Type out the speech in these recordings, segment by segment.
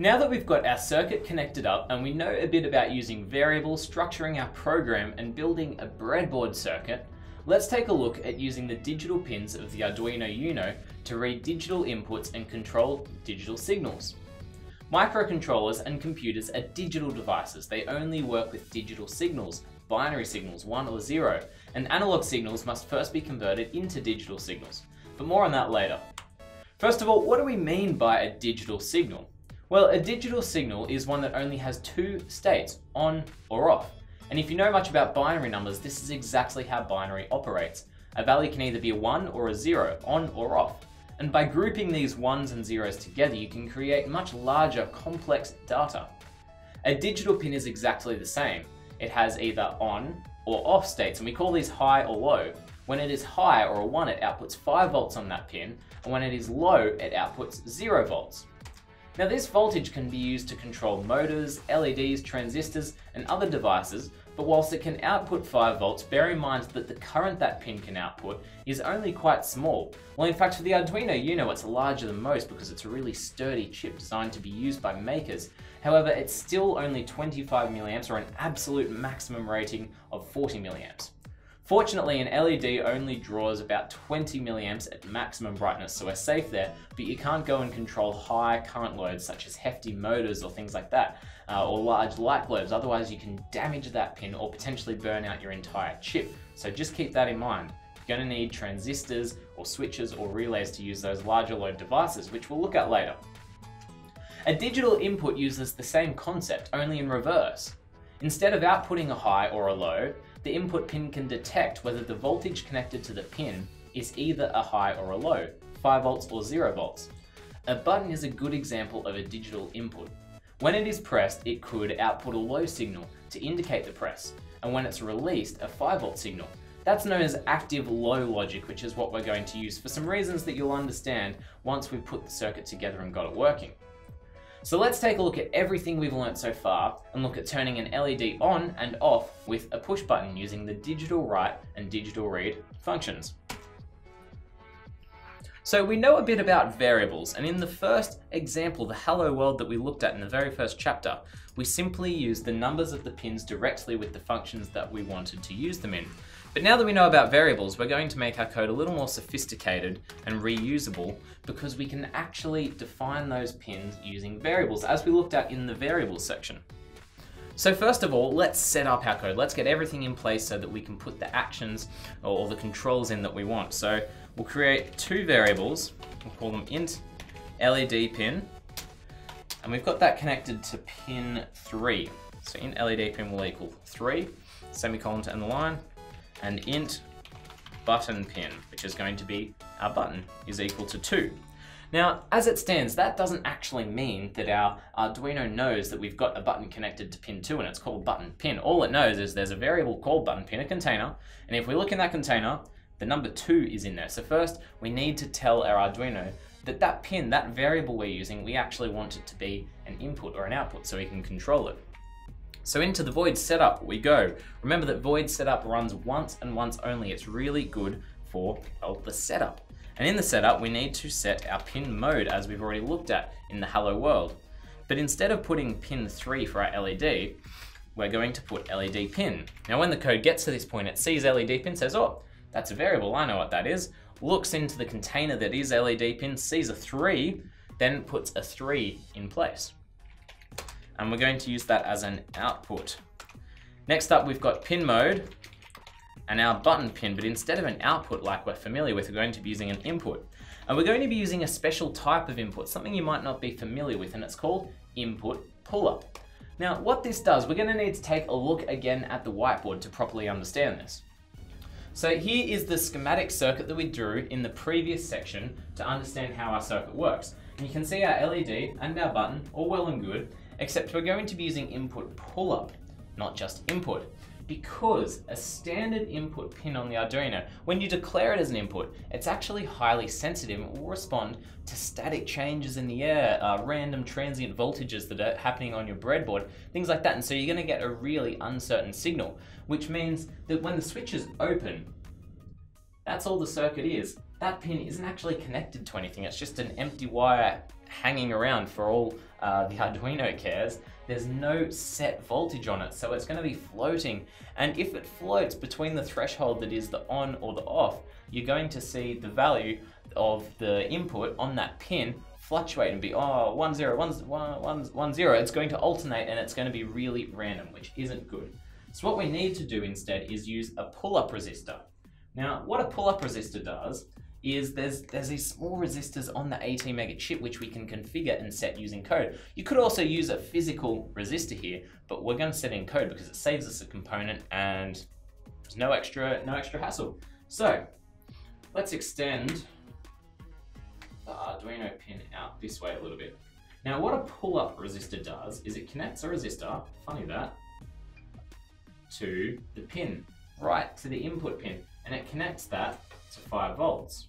Now that we've got our circuit connected up and we know a bit about using variables, structuring our program and building a breadboard circuit, let's take a look at using the digital pins of the Arduino Uno to read digital inputs and control digital signals. Microcontrollers and computers are digital devices. They only work with digital signals, binary signals, 1 or 0, and analog signals must first be converted into digital signals. But more on that later. First of all, what do we mean by a digital signal? Well, a digital signal is one that only has two states, on or off. And if you know much about binary numbers, this is exactly how binary operates. A value can either be a 1 or a 0, on or off. And by grouping these ones and zeros together, you can create much larger, complex data. A digital pin is exactly the same. It has either on or off states, and we call these high or low. When it is high or a 1, it outputs 5 volts on that pin, and when it is low, it outputs 0 volts. Now this voltage can be used to control motors, LEDs, transistors and other devices, but whilst it can output 5 volts, bear in mind that the current that pin can output is only quite small. Well in fact for the Arduino Uno it's larger than most because it's a really sturdy chip designed to be used by makers. However, it's still only 25 milliamps or an absolute maximum rating of 40 milliamps. Fortunately, an LED only draws about 20 milliamps at maximum brightness, so we're safe there, but you can't go and control high current loads such as hefty motors or things like that, uh, or large light globes, otherwise you can damage that pin or potentially burn out your entire chip. So just keep that in mind. You're going to need transistors or switches or relays to use those larger load devices, which we'll look at later. A digital input uses the same concept, only in reverse. Instead of outputting a high or a low, the input pin can detect whether the voltage connected to the pin is either a high or a low, 5 volts or 0 volts. A button is a good example of a digital input. When it is pressed, it could output a low signal to indicate the press, and when it's released, a 5 volt signal. That's known as active low logic, which is what we're going to use for some reasons that you'll understand once we've put the circuit together and got it working. So let's take a look at everything we've learnt so far and look at turning an LED on and off with a push button using the digital write and digital read functions. So we know a bit about variables, and in the first example, the hello world that we looked at in the very first chapter, we simply used the numbers of the pins directly with the functions that we wanted to use them in. But now that we know about variables, we're going to make our code a little more sophisticated and reusable because we can actually define those pins using variables as we looked at in the variables section. So first of all, let's set up our code. Let's get everything in place so that we can put the actions or the controls in that we want. So we'll create two variables. We'll call them int LED pin. And we've got that connected to pin three. So int LED pin will equal three, semicolon to end the line and int button pin, which is going to be our button, is equal to 2. Now, as it stands, that doesn't actually mean that our uh, Arduino knows that we've got a button connected to pin 2 and it's called button pin. All it knows is there's a variable called button pin, a container, and if we look in that container, the number 2 is in there. So first, we need to tell our Arduino that that pin, that variable we're using, we actually want it to be an input or an output so we can control it. So into the void setup we go. Remember that void setup runs once and once only. It's really good for well, the setup. And in the setup, we need to set our pin mode as we've already looked at in the hello world. But instead of putting pin 3 for our LED, we're going to put LED pin. Now when the code gets to this point, it sees LED pin, says, oh, that's a variable, I know what that is, looks into the container that is LED pin, sees a 3, then puts a 3 in place and we're going to use that as an output. Next up, we've got pin mode and our button pin, but instead of an output like we're familiar with, we're going to be using an input. And we're going to be using a special type of input, something you might not be familiar with, and it's called input pull-up. Now, what this does, we're gonna need to take a look again at the whiteboard to properly understand this. So here is the schematic circuit that we drew in the previous section to understand how our circuit works. And you can see our LED and our button, all well and good, except we're going to be using input pull-up, not just input. Because a standard input pin on the Arduino, when you declare it as an input, it's actually highly sensitive and will respond to static changes in the air, uh, random transient voltages that are happening on your breadboard, things like that. And so you're gonna get a really uncertain signal, which means that when the switch is open, that's all the circuit is. that pin isn't actually connected to anything. It's just an empty wire hanging around for all uh, the Arduino cares. There's no set voltage on it, so it's going to be floating. And if it floats between the threshold that is the on or the off, you're going to see the value of the input on that pin fluctuate and be, oh, one zero, one, one, one, zero. It's going to alternate and it's going to be really random, which isn't good. So what we need to do instead is use a pull-up resistor. Now, what a pull-up resistor does is there's there's these small resistors on the ATmega chip which we can configure and set using code. You could also use a physical resistor here, but we're going to set in code because it saves us a component and there's no extra no extra hassle. So let's extend the Arduino pin out this way a little bit. Now what a pull-up resistor does is it connects a resistor, funny that, to the pin, right to the input pin, and it connects that to 5 volts.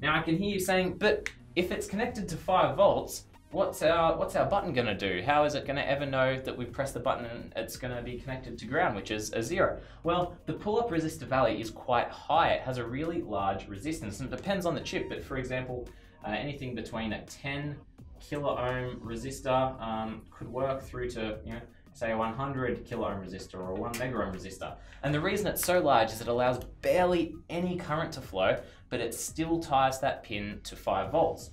Now I can hear you saying, but if it's connected to 5 volts, what's our what's our button going to do? How is it going to ever know that we've pressed the button and it's going to be connected to ground, which is a zero? Well, the pull-up resistor value is quite high. It has a really large resistance, and it depends on the chip. But for example, uh, anything between a 10 kilo ohm resistor um, could work through to you know say a 100 kilo ohm resistor or a 1 mega ohm resistor. And the reason it's so large is it allows barely any current to flow, but it still ties that pin to 5 volts.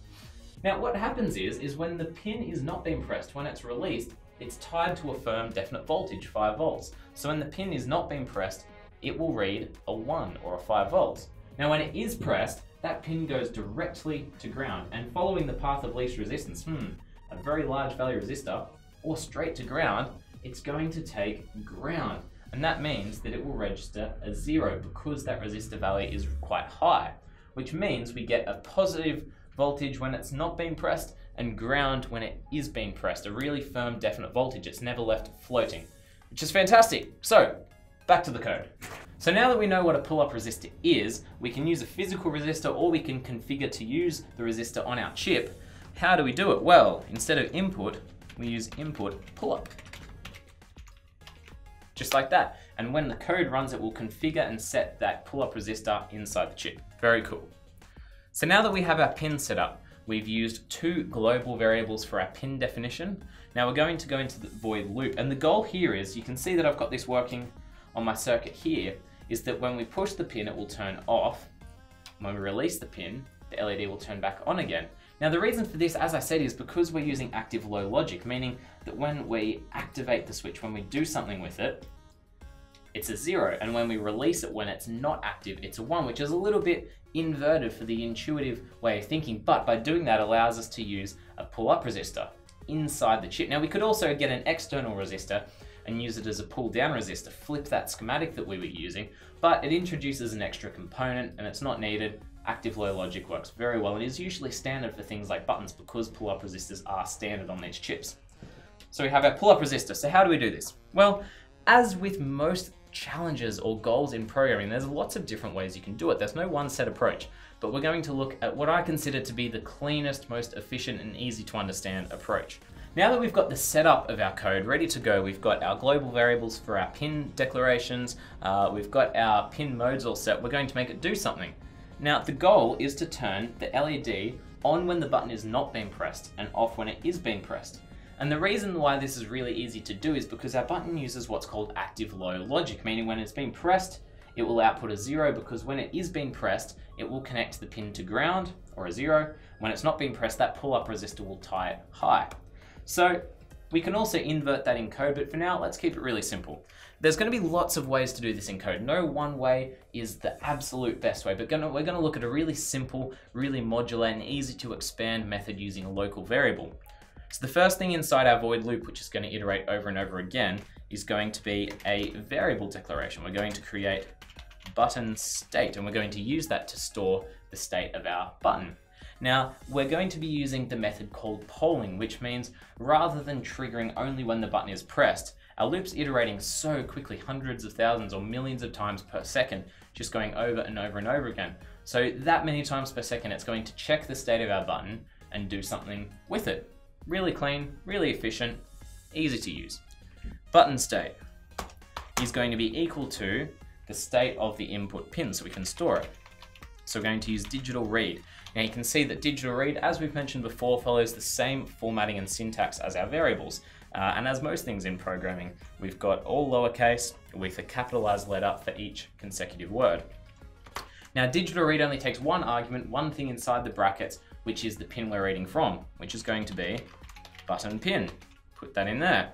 Now what happens is, is when the pin is not being pressed, when it's released, it's tied to a firm definite voltage, 5 volts. So when the pin is not being pressed, it will read a 1 or a 5 volts. Now when it is pressed, that pin goes directly to ground, and following the path of least resistance, hmm, a very large value resistor, or straight to ground, it's going to take ground. And that means that it will register a zero because that resistor value is quite high, which means we get a positive voltage when it's not being pressed and ground when it is being pressed, a really firm definite voltage. It's never left floating, which is fantastic. So back to the code. So now that we know what a pull-up resistor is, we can use a physical resistor or we can configure to use the resistor on our chip. How do we do it? Well, instead of input, we use input pull-up just like that. And when the code runs, it will configure and set that pull-up resistor inside the chip. Very cool. So now that we have our pin set up, we've used two global variables for our pin definition. Now we're going to go into the void loop. And the goal here is, you can see that I've got this working on my circuit here, is that when we push the pin, it will turn off. When we release the pin, the LED will turn back on again. Now the reason for this, as I said, is because we're using active low logic, meaning that when we activate the switch, when we do something with it, it's a zero. And when we release it, when it's not active, it's a one, which is a little bit inverted for the intuitive way of thinking. But by doing that allows us to use a pull-up resistor inside the chip. Now we could also get an external resistor and use it as a pull down resistor, flip that schematic that we were using, but it introduces an extra component and it's not needed. Active low logic works very well and is usually standard for things like buttons because pull-up resistors are standard on these chips. So we have our pull-up resistor. So how do we do this? Well, as with most challenges or goals in programming, there's lots of different ways you can do it. There's no one set approach, but we're going to look at what I consider to be the cleanest, most efficient and easy to understand approach. Now that we've got the setup of our code ready to go, we've got our global variables for our pin declarations, uh, we've got our pin modes all set, we're going to make it do something. Now the goal is to turn the LED on when the button is not being pressed and off when it is being pressed. And the reason why this is really easy to do is because our button uses what's called active low logic, meaning when it's being pressed, it will output a zero because when it is being pressed, it will connect the pin to ground or a zero. When it's not being pressed, that pull-up resistor will tie it high. So we can also invert that in code, but for now, let's keep it really simple. There's gonna be lots of ways to do this in code. No one way is the absolute best way, but gonna, we're gonna look at a really simple, really modular and easy to expand method using a local variable. So the first thing inside our void loop, which is going to iterate over and over again, is going to be a variable declaration. We're going to create button state, and we're going to use that to store the state of our button. Now, we're going to be using the method called polling, which means rather than triggering only when the button is pressed, our loop's iterating so quickly, hundreds of thousands or millions of times per second, just going over and over and over again. So that many times per second, it's going to check the state of our button and do something with it. Really clean, really efficient, easy to use. Button state is going to be equal to the state of the input pin, so we can store it. So we're going to use digital read. Now you can see that digital read, as we've mentioned before, follows the same formatting and syntax as our variables. Uh, and as most things in programming, we've got all lowercase with a capitalized letter up for each consecutive word. Now digital read only takes one argument, one thing inside the brackets, which is the pin we're reading from, which is going to be button pin. Put that in there.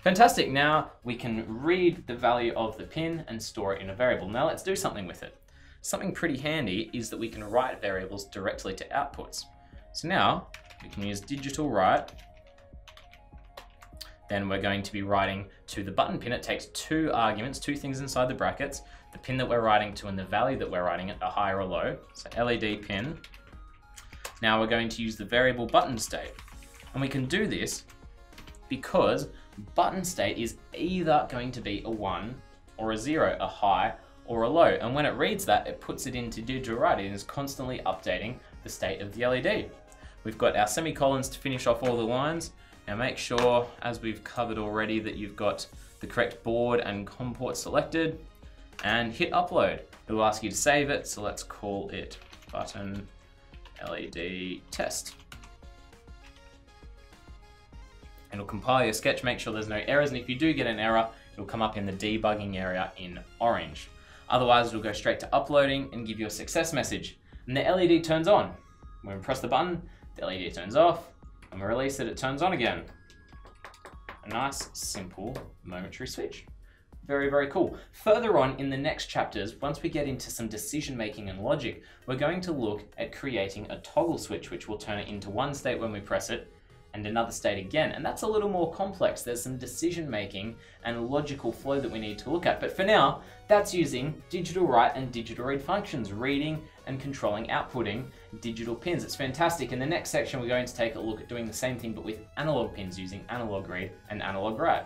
Fantastic, now we can read the value of the pin and store it in a variable. Now let's do something with it. Something pretty handy is that we can write variables directly to outputs. So now we can use digital write then we're going to be writing to the button pin. It takes two arguments, two things inside the brackets, the pin that we're writing to and the value that we're writing it, a high or a low. So LED pin. Now we're going to use the variable button state. And we can do this because button state is either going to be a one or a zero, a high or a low. And when it reads that, it puts it into digital and is constantly updating the state of the LED. We've got our semicolons to finish off all the lines. Now make sure, as we've covered already, that you've got the correct board and COM port selected and hit upload. It will ask you to save it, so let's call it button LED test. And it'll compile your sketch, make sure there's no errors, and if you do get an error, it'll come up in the debugging area in orange. Otherwise, it'll go straight to uploading and give you a success message. And the LED turns on. When we press the button, the LED turns off, and we release it, it turns on again. A nice, simple momentary switch. Very, very cool. Further on in the next chapters, once we get into some decision making and logic, we're going to look at creating a toggle switch, which will turn it into one state when we press it and another state again. And that's a little more complex. There's some decision making and logical flow that we need to look at. But for now, that's using digital write and digital read functions, reading and controlling outputting digital pins. It's fantastic. In the next section, we're going to take a look at doing the same thing, but with analog pins using analog read and analog write.